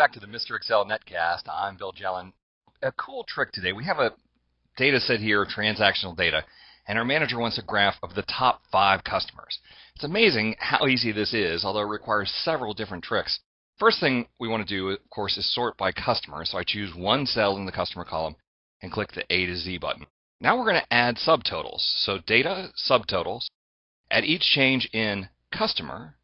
Back to the Mr. Excel Netcast. I'm Bill Jelen. A cool trick today. We have a data set here, transactional data, and our manager wants a graph of the top five customers. It's amazing how easy this is, although it requires several different tricks. First thing we want to do, of course, is sort by customer. So I choose one cell in the customer column and click the A to Z button. Now we're going to add subtotals. So data subtotals. At each change in customer,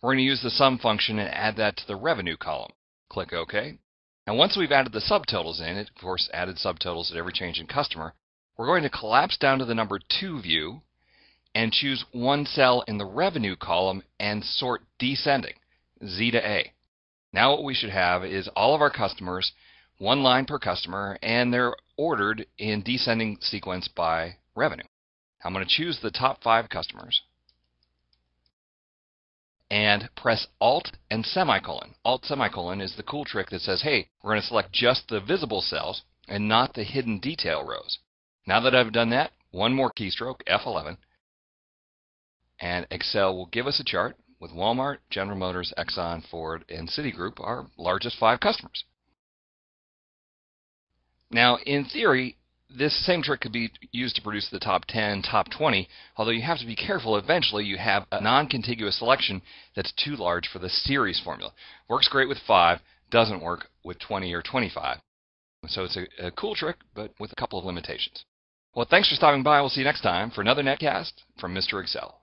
we're going to use the sum function and add that to the revenue column. Click OK. And once we've added the subtotals in, it of course added subtotals at every change in customer, we're going to collapse down to the number 2 view and choose one cell in the revenue column and sort descending, Z to A. Now what we should have is all of our customers, one line per customer, and they're ordered in descending sequence by revenue. I'm going to choose the top five customers and press Alt and semicolon. Alt semicolon is the cool trick that says, hey, we're going to select just the visible cells and not the hidden detail rows. Now that I've done that, one more keystroke, F11, and Excel will give us a chart with Walmart, General Motors, Exxon, Ford, and Citigroup, our largest five customers. Now, in theory, this same trick could be used to produce the top 10, top 20, although you have to be careful. Eventually, you have a non-contiguous selection that's too large for the series formula. Works great with 5, doesn't work with 20 or 25. So it's a, a cool trick, but with a couple of limitations. Well, thanks for stopping by. We'll see you next time for another netcast from Mr. Excel.